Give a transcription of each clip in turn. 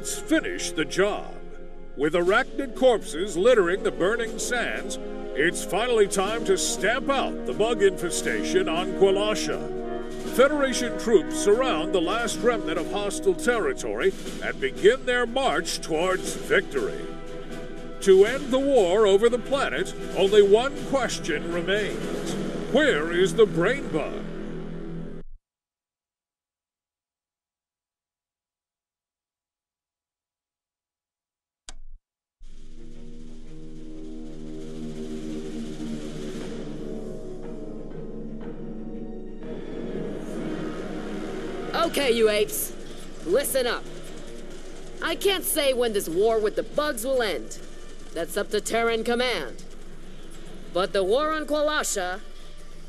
Let's finish the job. With arachnid corpses littering the burning sands, it's finally time to stamp out the bug infestation on Kwalasha. Federation troops surround the last remnant of hostile territory and begin their march towards victory. To end the war over the planet, only one question remains. Where is the brain bug? You apes. Listen up. I can't say when this war with the bugs will end. That's up to Terran Command. But the war on Kwalasha,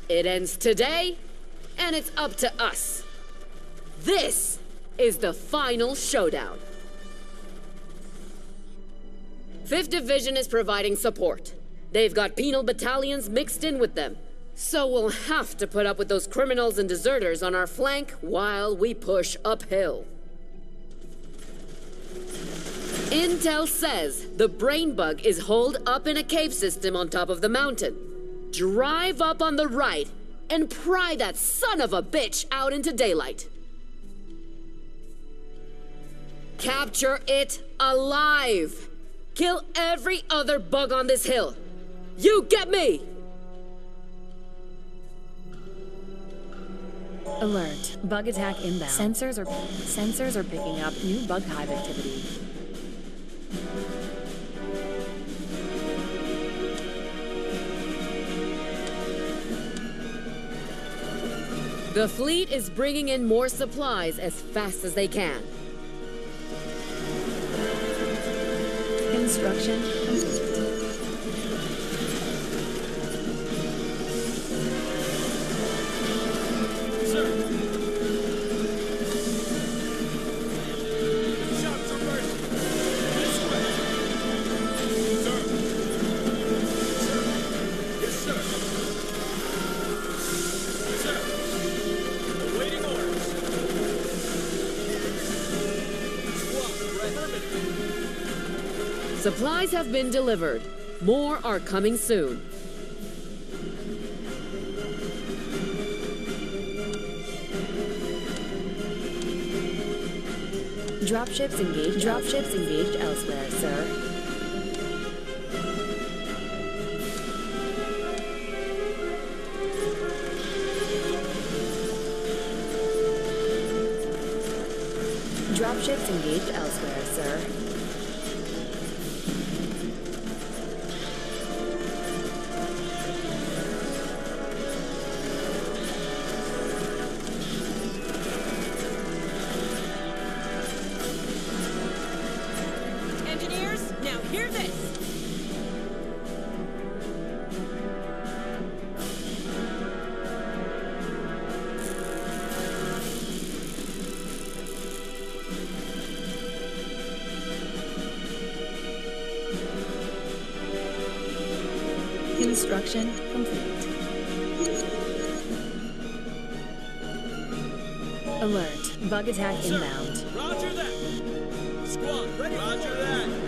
it ends today, and it's up to us. This is the final showdown. 5th Division is providing support. They've got penal battalions mixed in with them. So we'll have to put up with those criminals and deserters on our flank while we push uphill. Intel says the brain bug is holed up in a cave system on top of the mountain. Drive up on the right and pry that son of a bitch out into daylight. Capture it alive. Kill every other bug on this hill. You get me! Alert. Bug attack inbound. Sensors are sensors are picking up new bug hive activity. The fleet is bringing in more supplies as fast as they can. Construction Supplies have been delivered. More are coming soon. Dropships engaged. Dropships engaged elsewhere, sir. Dropships engaged elsewhere, sir. Construction complete. Alert. Bug attack inbound. Roger that. Squad, ready. Roger that.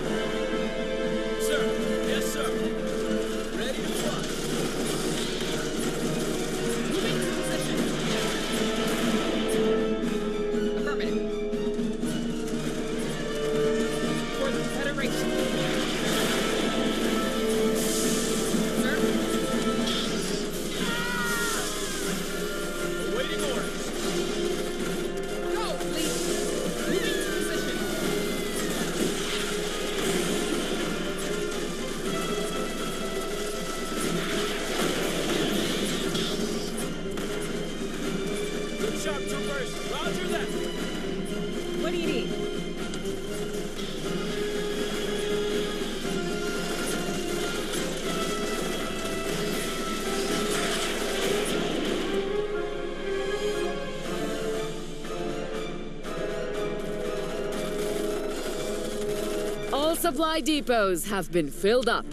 Supply depots have been filled up.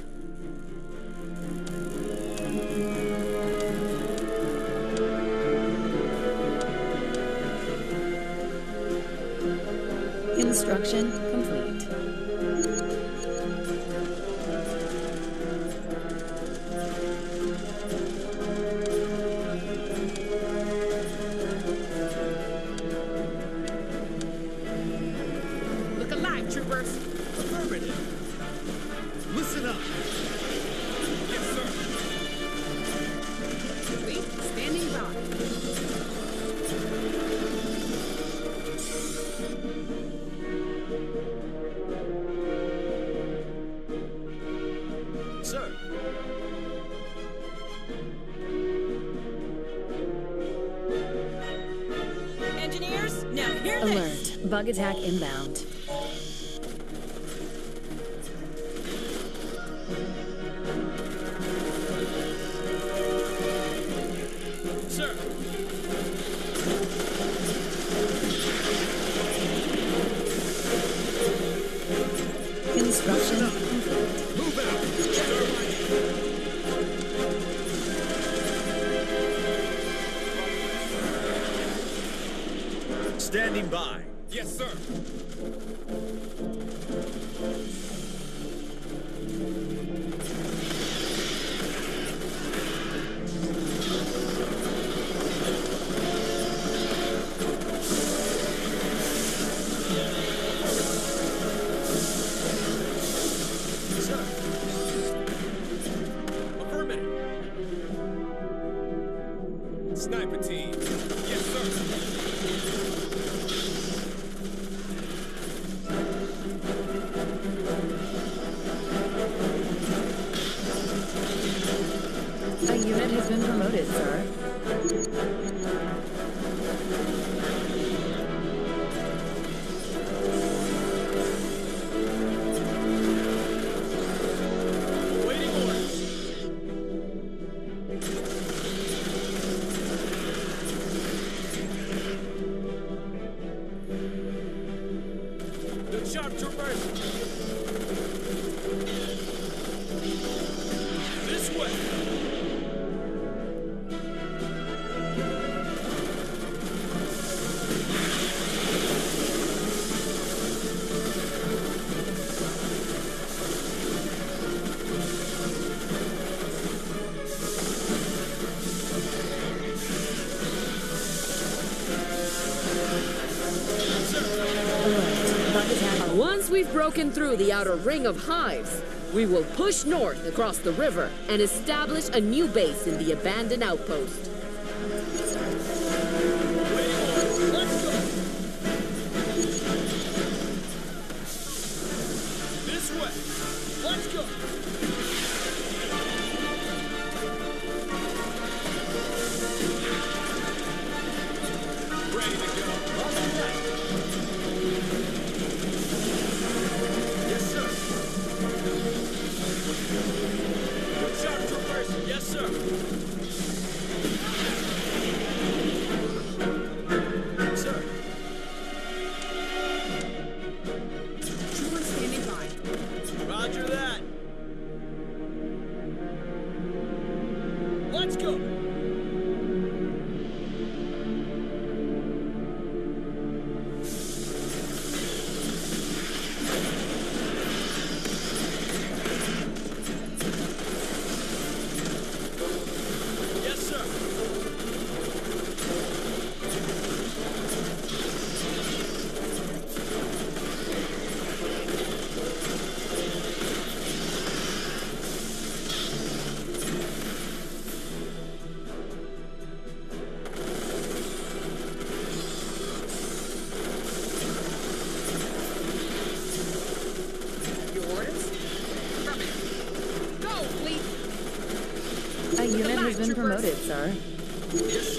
Bug attack inbound. Once we've broken through the outer ring of hives, we will push north across the river and establish a new base in the abandoned outpost.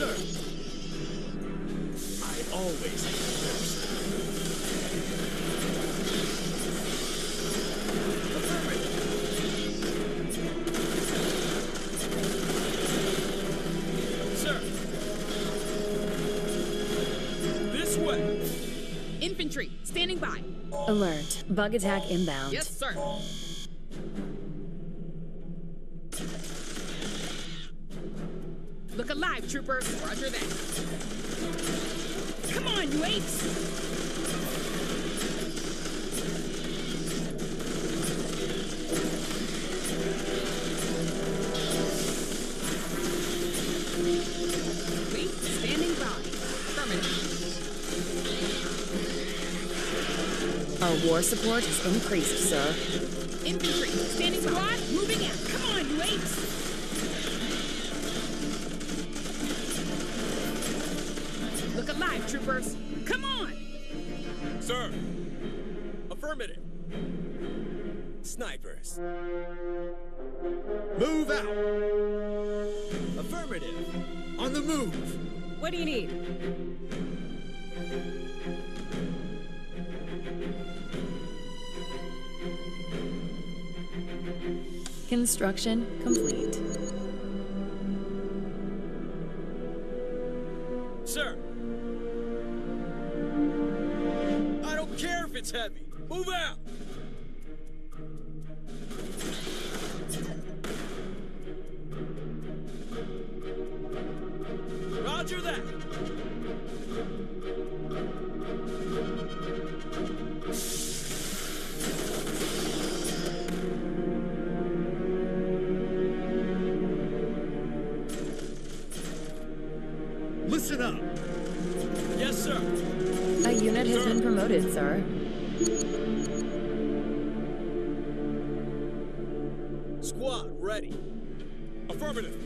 I always hit first. Sir. This way. Infantry, standing by. Alert. Bug attack inbound. Yes, sir. Our war has increased, sir. Infantry, standing squad, moving out. Come on, you apes! Look alive, troopers. Come on! Sir. Affirmative. Snipers. Move out. Affirmative. On the move. What do you need? Construction complete. Listen up. Yes, sir. A unit has been promoted, sir. Squad, ready. Affirmative.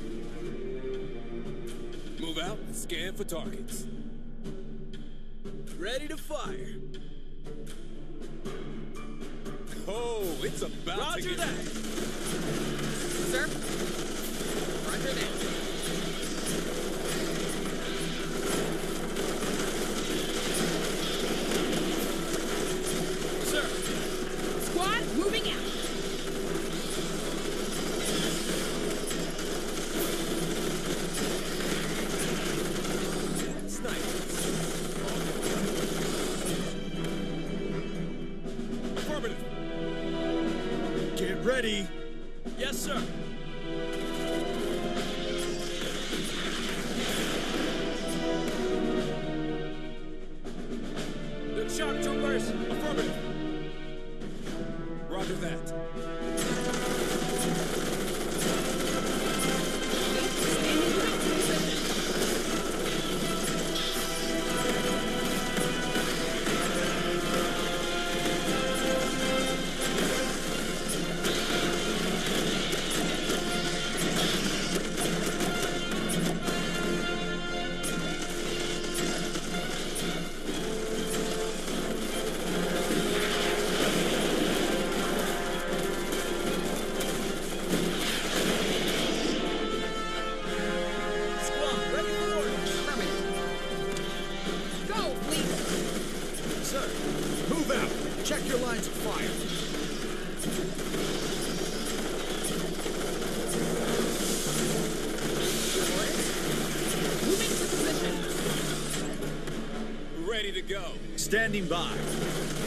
Move out, and scan for targets. Ready to fire. Oh, it's about to Roger get... that! Sir? Roger that. Go. Standing by.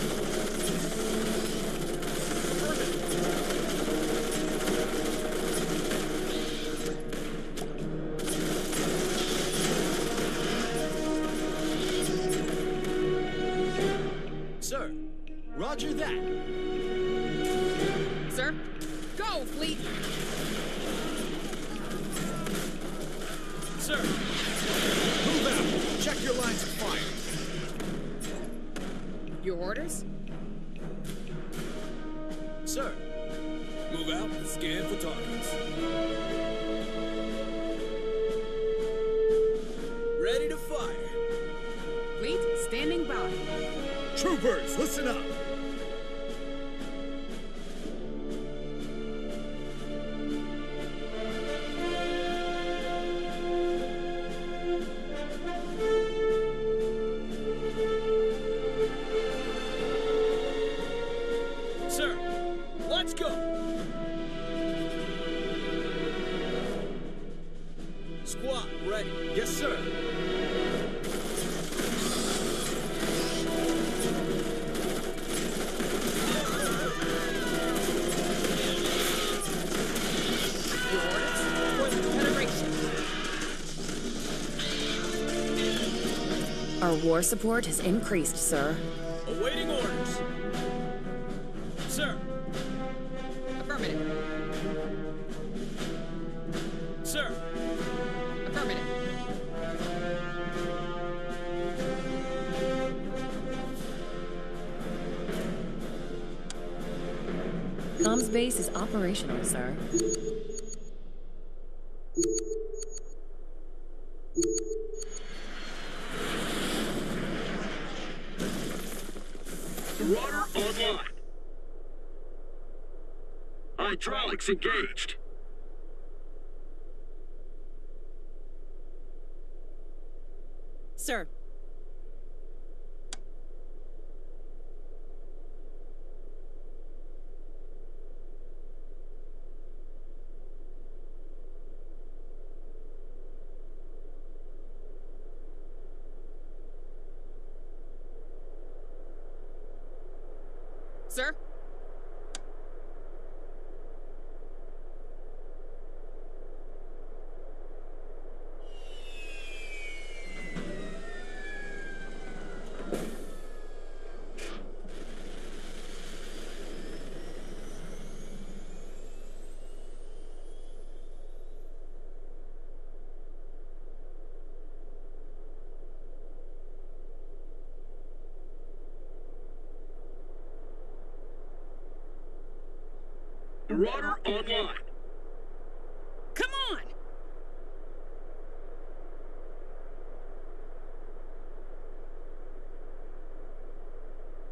War support has increased, sir. Awaiting orders. Sir, Affirmative. sir. Affirmative. Comms base is operational, sir. Water online. Hydraulics engaged. Sir. Sir? Marauder online. Come on!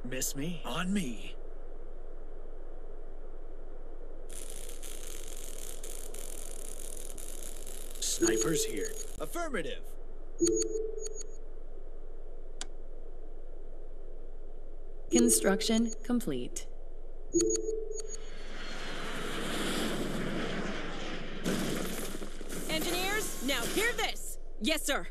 Miss me? On me. Snipers here. Affirmative. Construction complete. Engineers, now hear this! Yes, sir.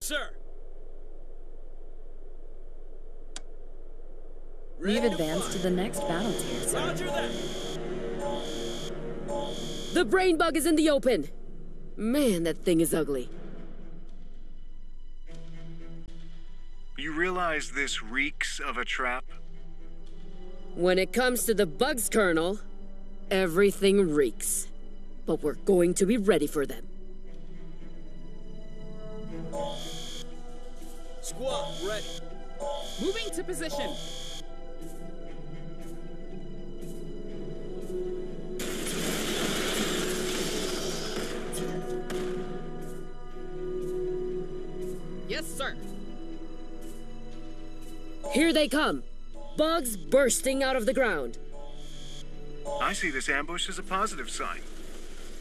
Sir. We've advanced to the next battle tier, sir. Roger that. The brain bug is in the open. Man, that thing is ugly. You realize this reeks of a trap? When it comes to the bugs, Colonel, everything reeks. But we're going to be ready for them. Squad, ready. Moving to position. Here they come. Bugs bursting out of the ground. I see this ambush as a positive sign.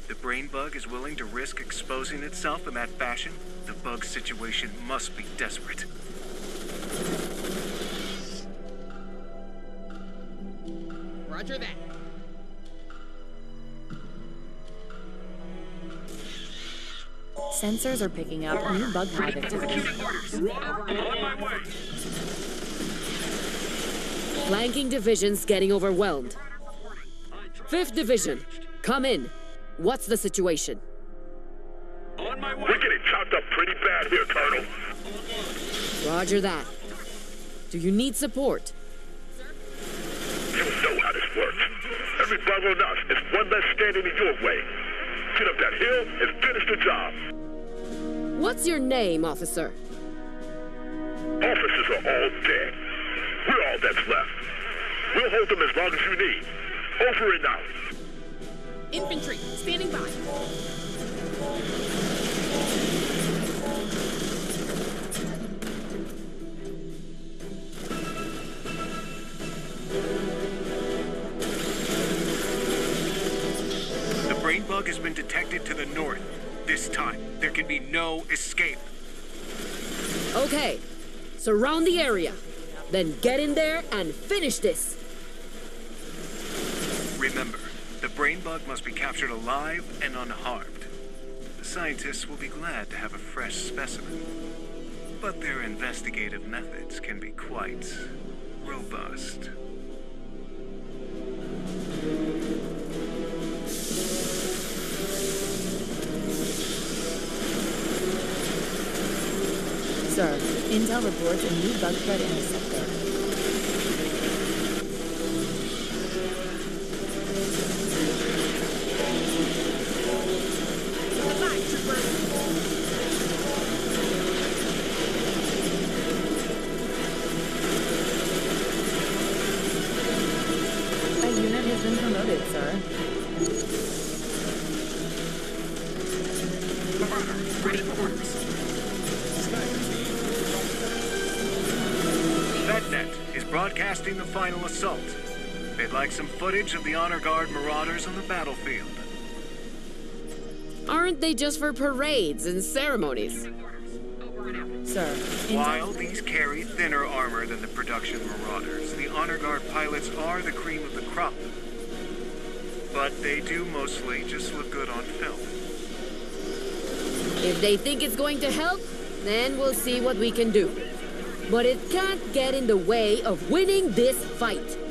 The brain bug is willing to risk exposing itself in that fashion. The bug situation must be desperate. Roger that. Sensors are picking up new bug hive activity. On my way. Flanking divisions getting overwhelmed. Fifth division, come in. What's the situation? On my way. We're getting chopped up pretty bad here, Colonel. Roger that. Do you need support? You know how this works. Every bug on us is one less standing in your way. Get up that hill and finish the job. What's your name, officer? Officers are all dead. We're all that's left. We'll hold them as long as you need. Over and out. Infantry, standing by. The brain bug has been detected to the north. This time, there can be no escape. Okay, surround the area. Then get in there and finish this. Remember, the brain bug must be captured alive and unharmed. The scientists will be glad to have a fresh specimen. But their investigative methods can be quite robust. Intel reports a new bug threat interceptor. Footage of the Honor Guard marauders on the battlefield. Aren't they just for parades and ceremonies? Sir. While these carry thinner armor than the production Marauders, the Honor Guard pilots are the cream of the crop. But they do mostly just look good on film. If they think it's going to help, then we'll see what we can do. But it can't get in the way of winning this fight.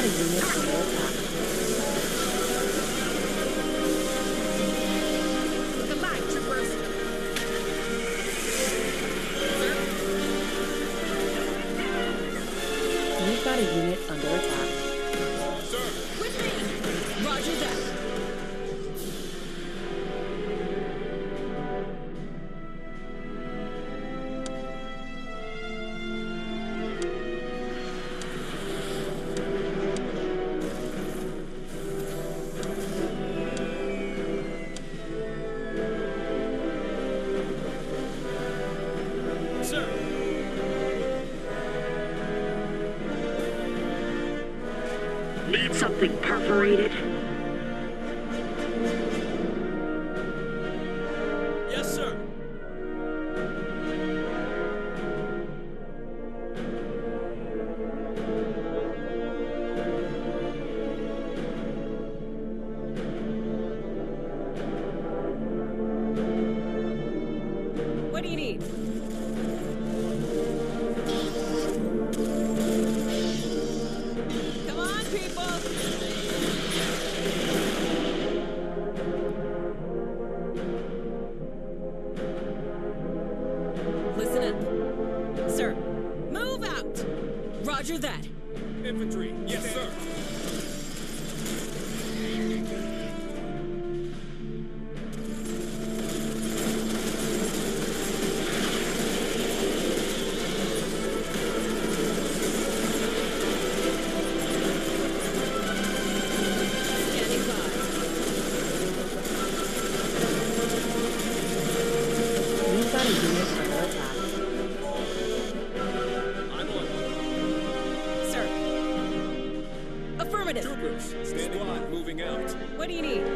We've got a unit under Affirmative. Troopers, standing by. Moving out. What do you need?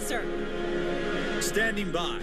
Sir, Standing by.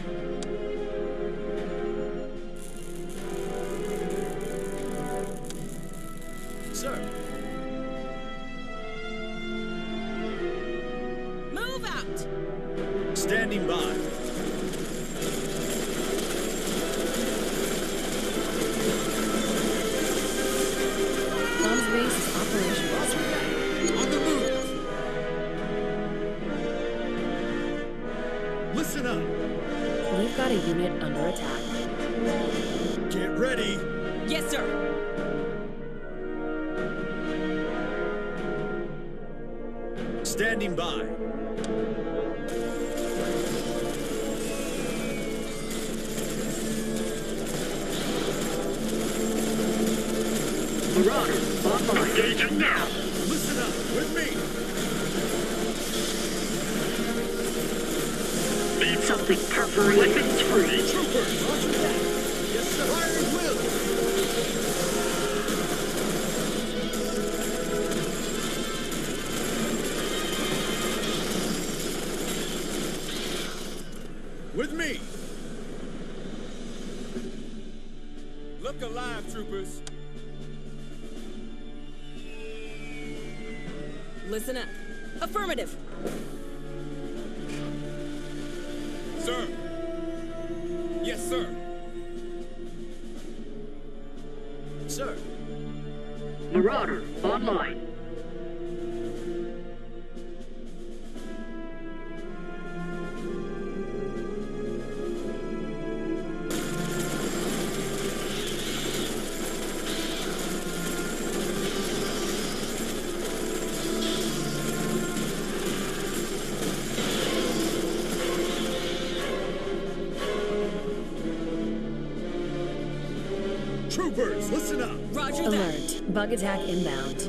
Bug attack inbound.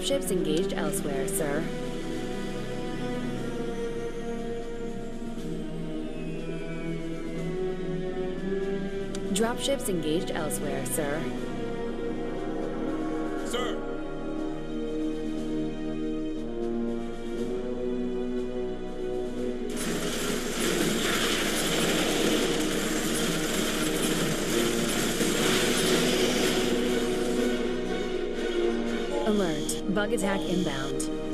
Dropships engaged elsewhere, sir. Dropships engaged elsewhere, sir. alert. Bug attack inbound.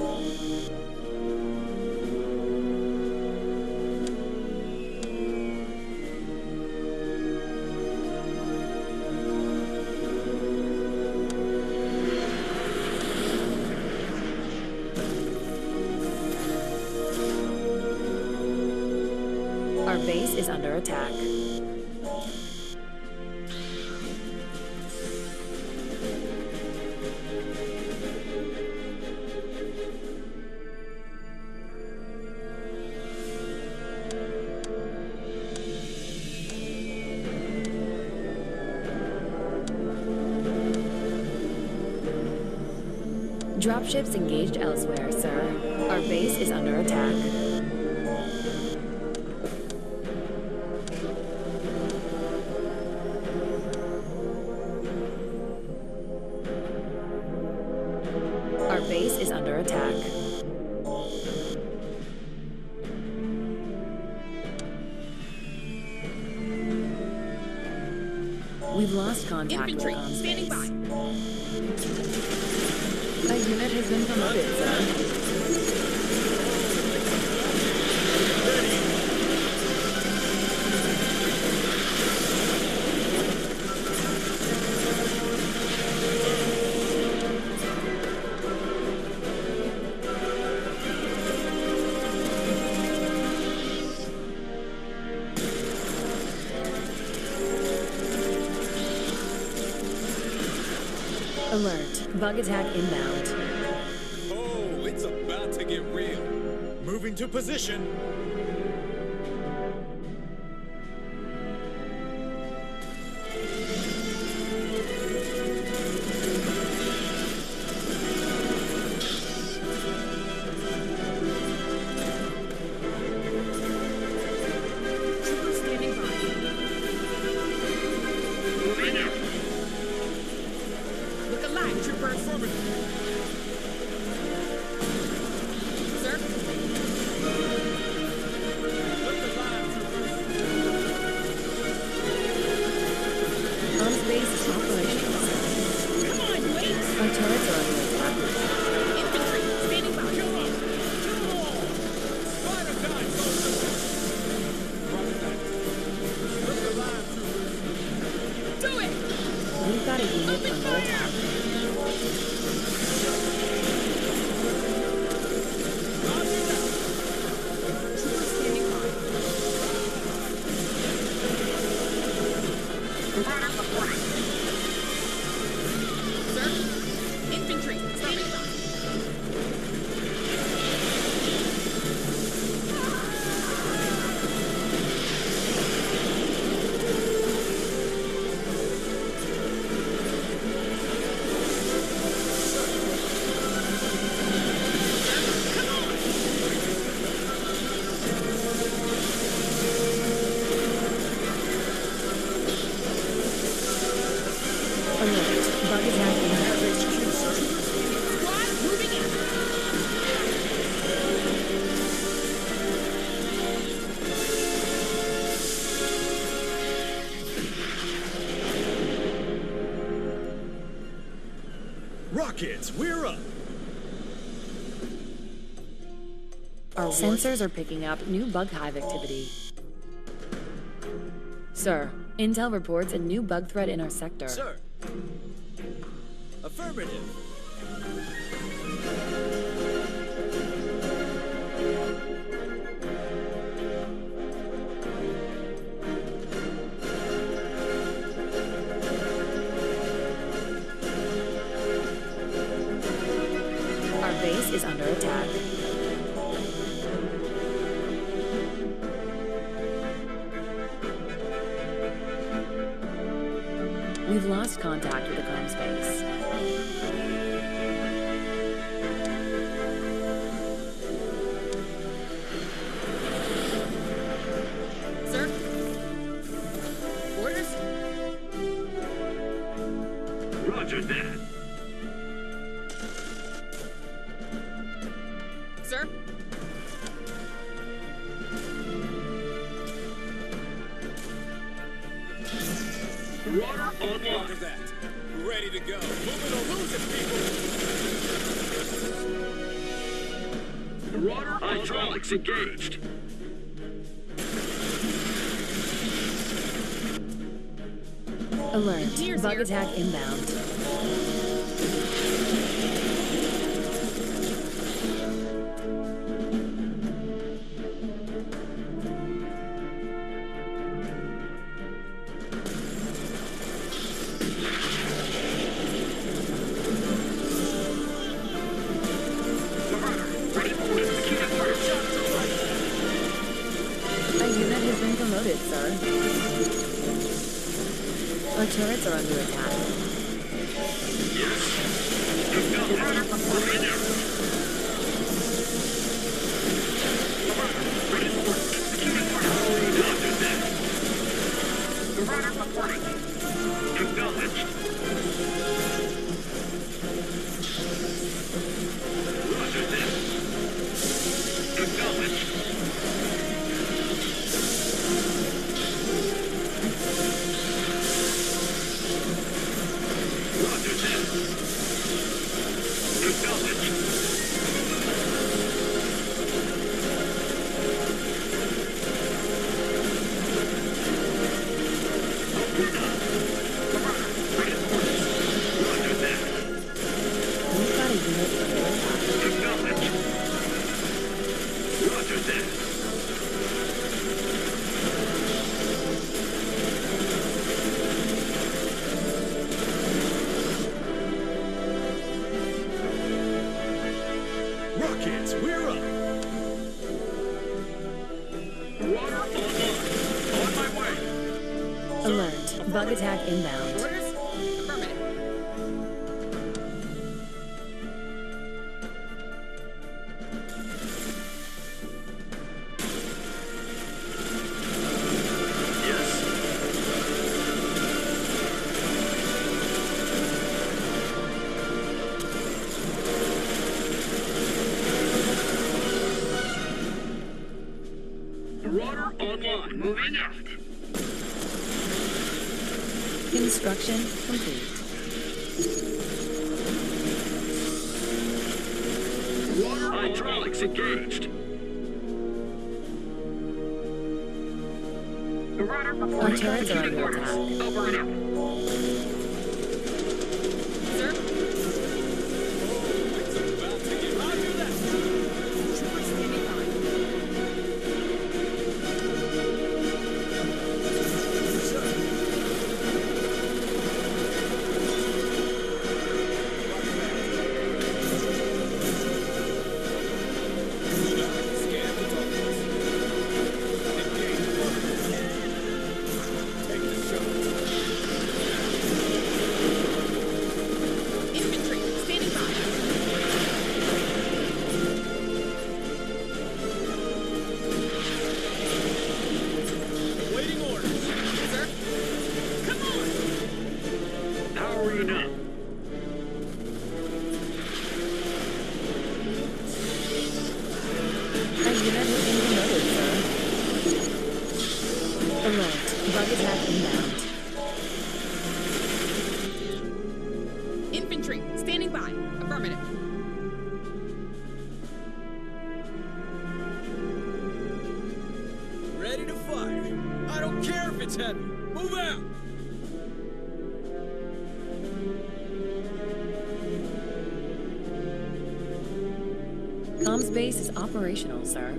dropships and Bug attack inbound. Oh, it's about to get real. Moving to position. kids. We're up. Our sensors are picking up new bug hive activity. Sir, Intel reports a new bug threat in our sector. Sir. Affirmative. Bug attack inbound. turrets are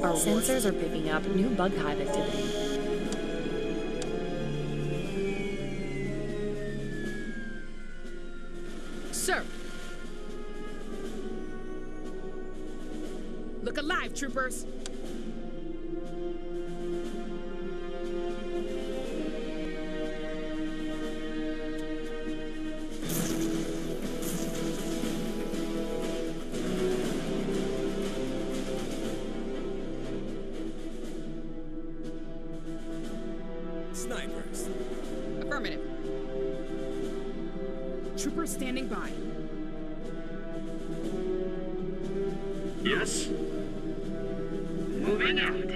Our sensors are picking up new bug hive activity. Trooper standing by. Yes? Moving out.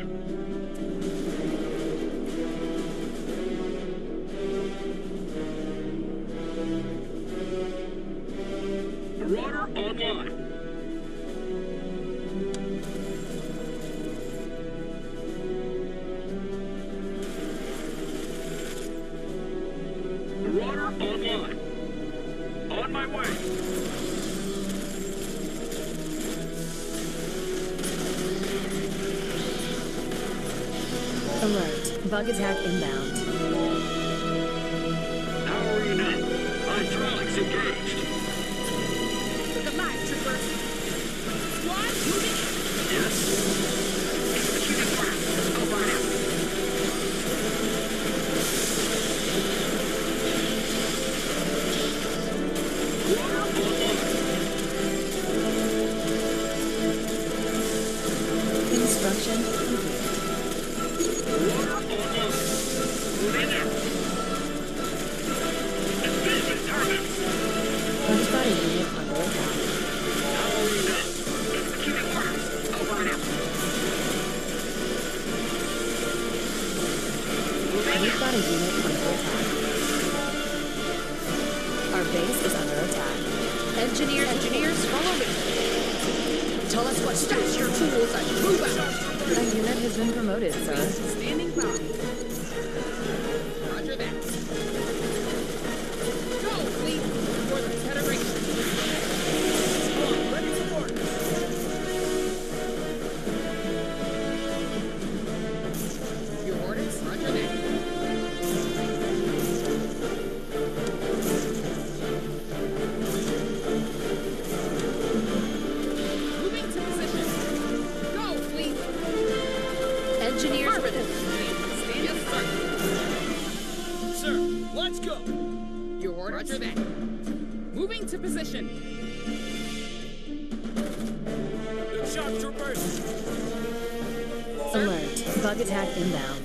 Alert. Bug attack inbound.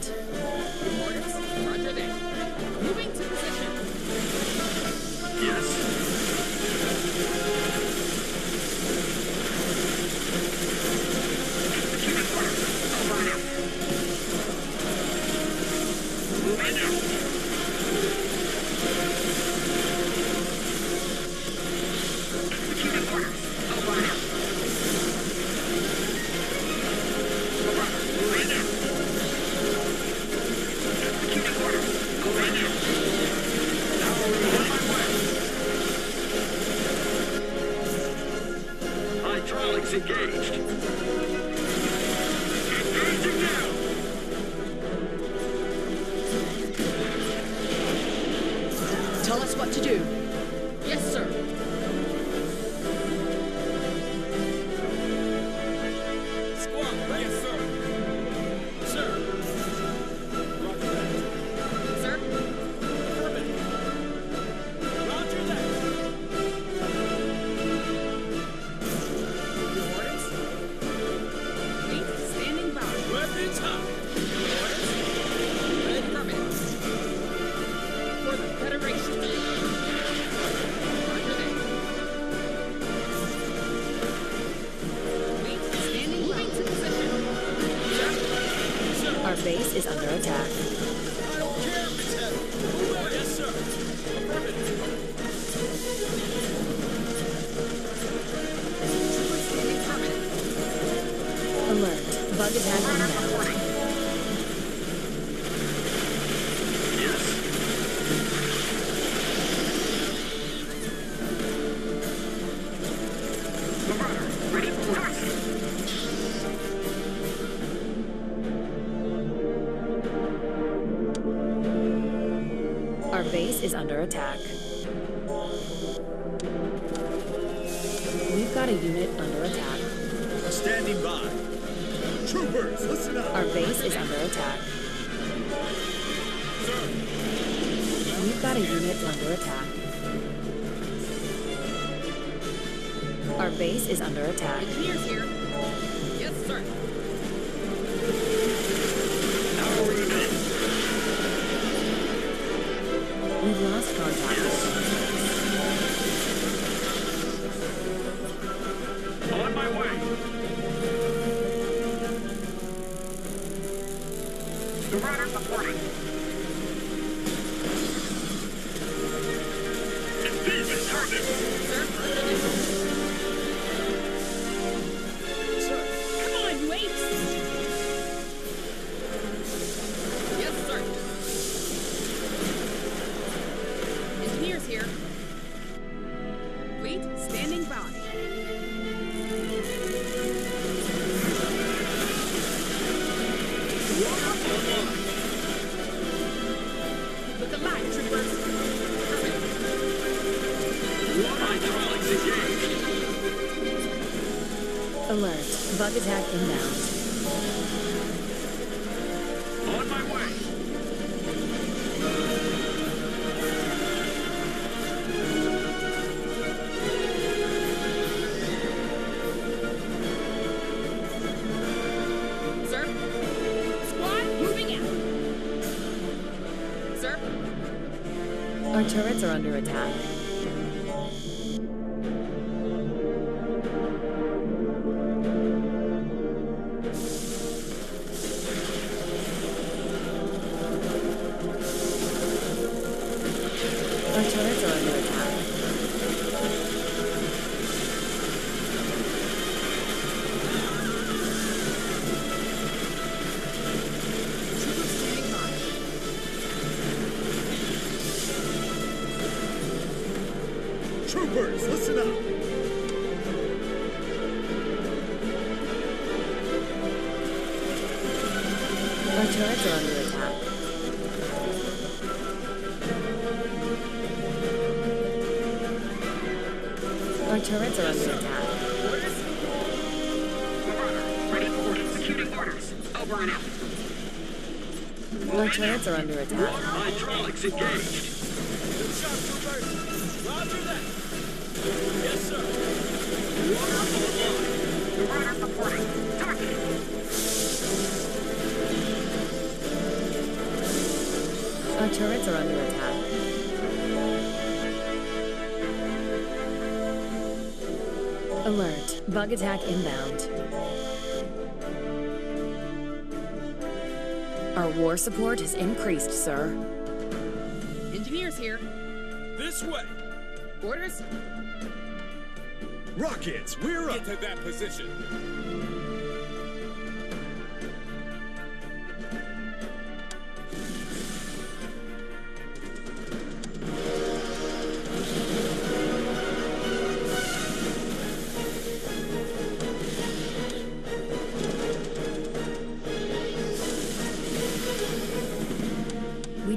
Our base is under attack. Alert. Bug attack now. Unit under attack. Our base is under attack. Engineers here. Our turrets are under attack. Are under attack. Hydraulics engaged. Good shot, troopers. Roger that. Yes, sir. The runner reporting. Target. Our turrets are under attack. Alert. Bug attack inbound. Our support has increased, sir. Engineers here. This way. Orders? Rockets, we're up. Get to that position.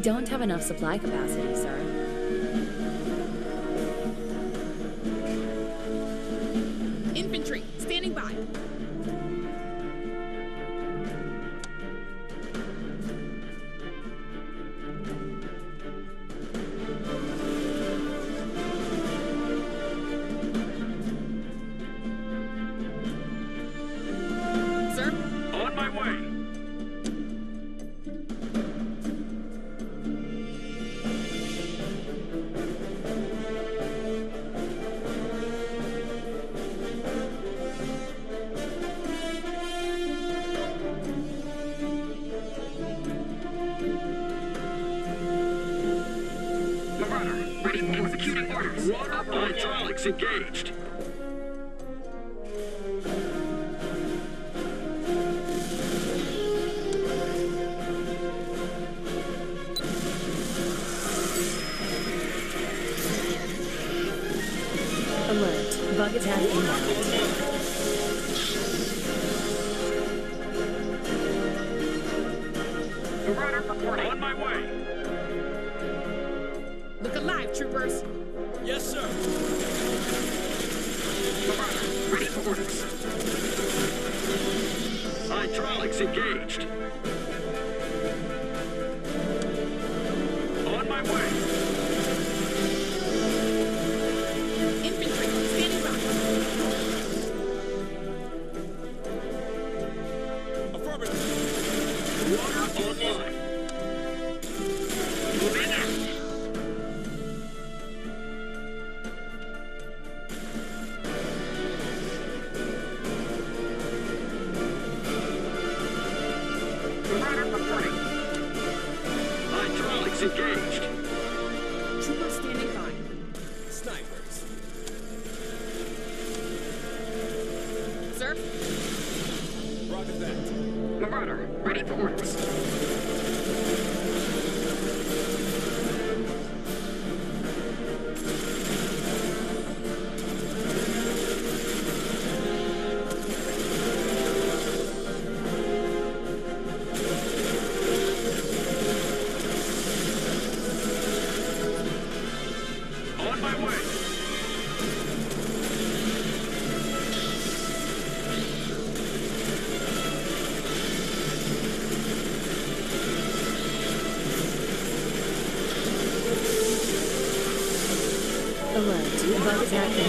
Don't have enough supply capacity, sir. Exactly.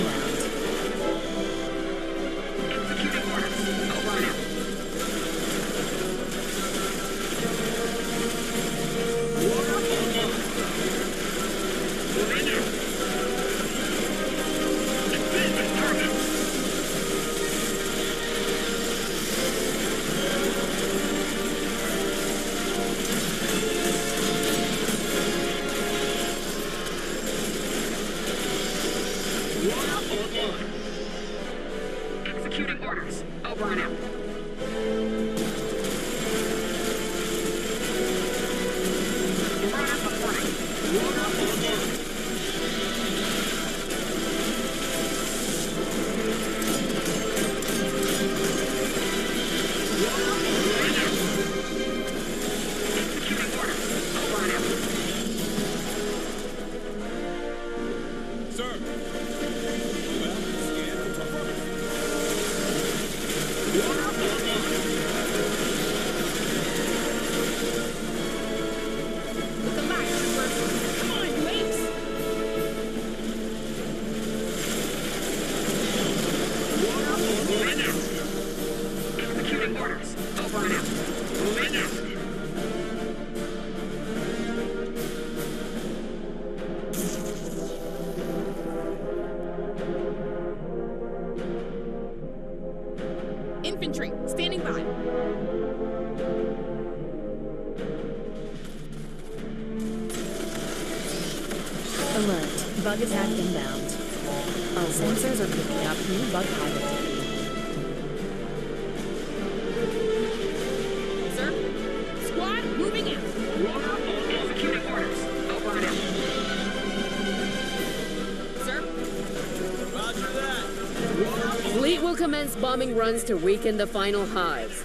bombing runs to weaken the final hives.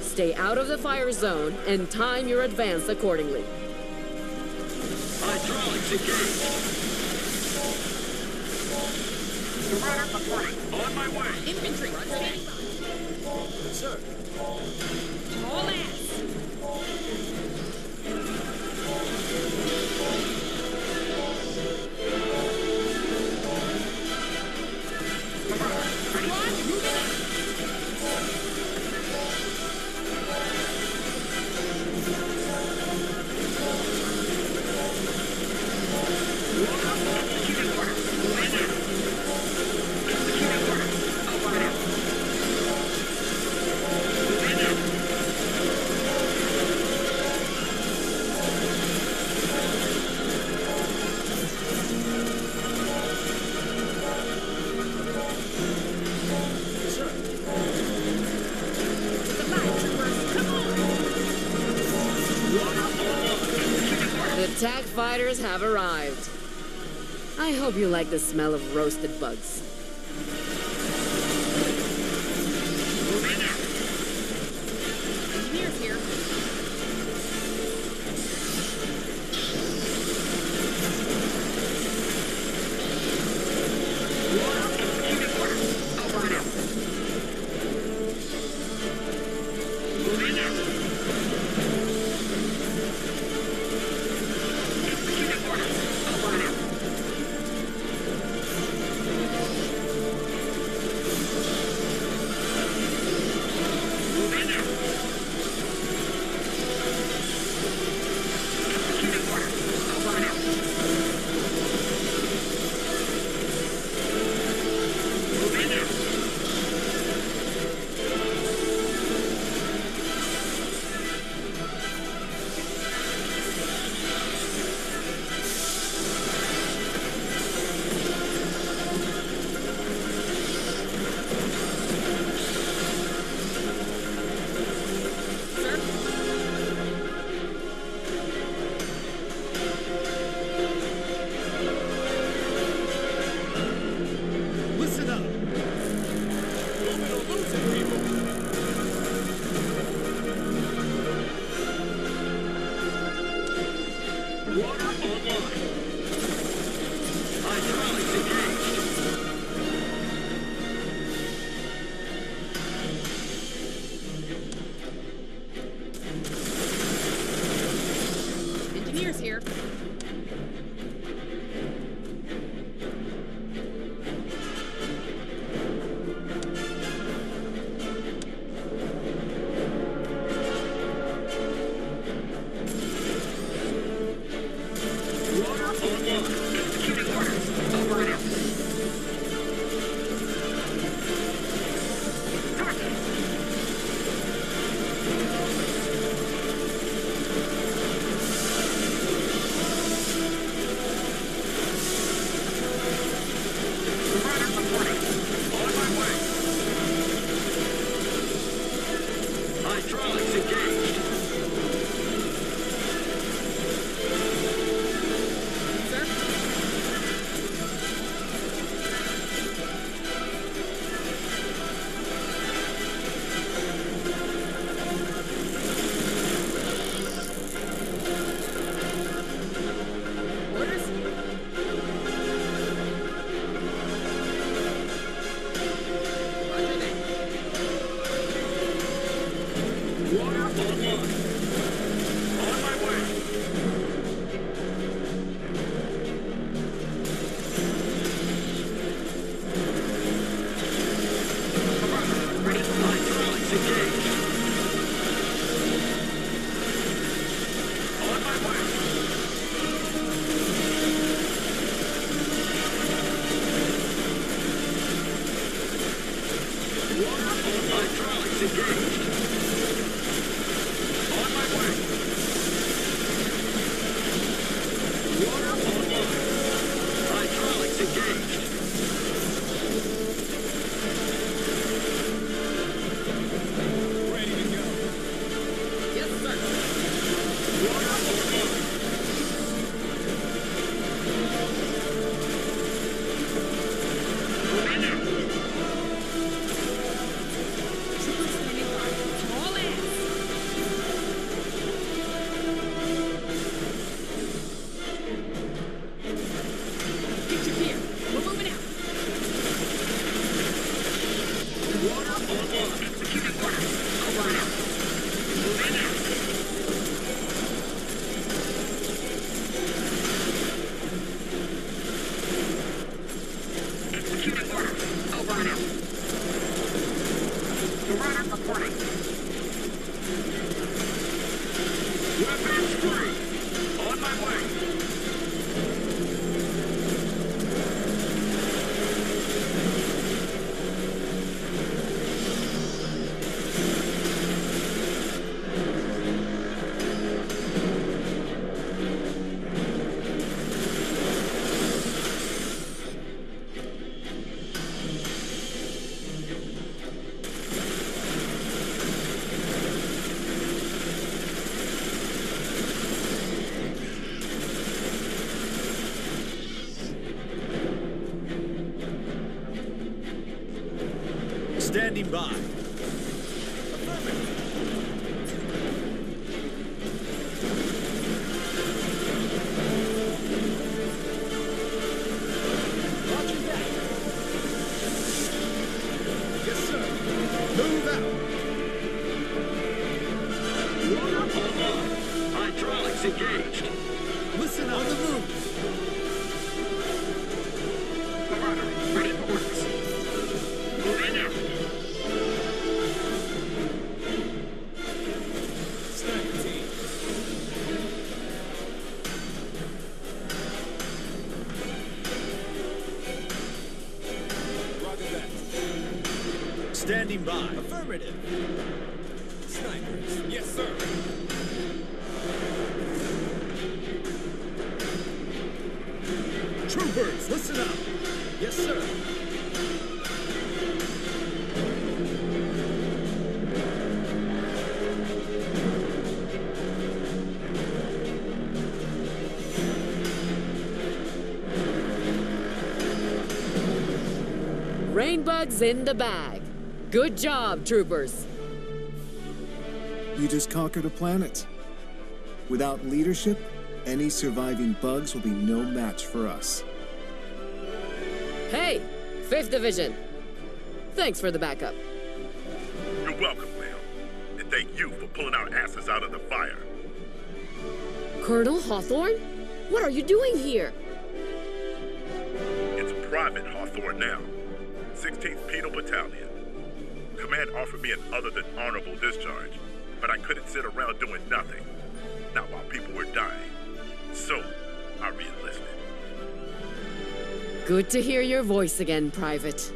Stay out of the fire zone and time your advance accordingly. Hydraulics engaged. Commander reporting. On my way. Infantry. have arrived. I hope you like the smell of roasted bugs. What? Hydraulics engaged. Listen on the move. Brain Bug's in the bag. Good job, troopers. You just conquered a planet. Without leadership, any surviving bugs will be no match for us. Hey, 5th Division. Thanks for the backup. You're welcome, ma'am. And thank you for pulling our asses out of the fire. Colonel Hawthorne? What are you doing here? It's Private Hawthorne now. Offered an other than honorable discharge, but I couldn't sit around doing nothing. Not while people were dying. So, I re-enlisted. Good to hear your voice again, Private.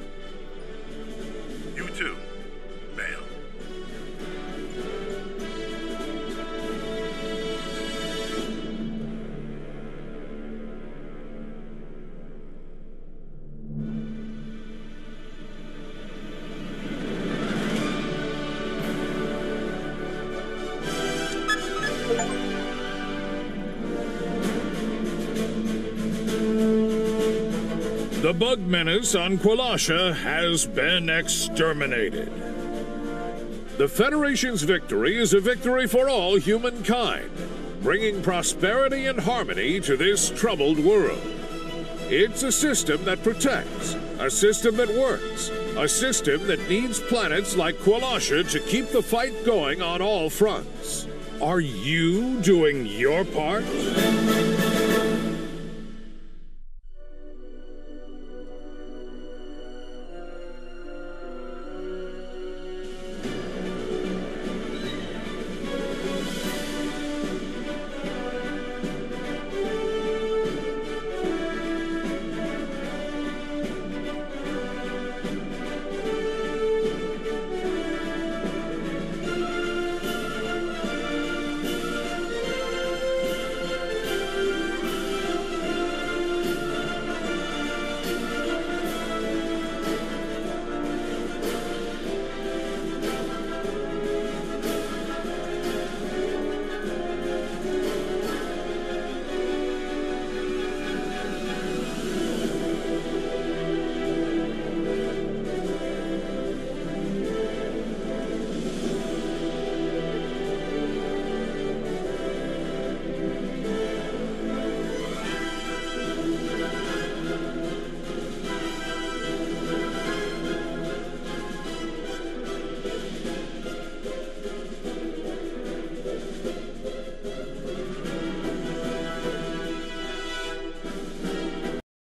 The bug menace on Kwalasha has been exterminated. The Federation's victory is a victory for all humankind, bringing prosperity and harmony to this troubled world. It's a system that protects, a system that works, a system that needs planets like Kwalasha to keep the fight going on all fronts. Are you doing your part?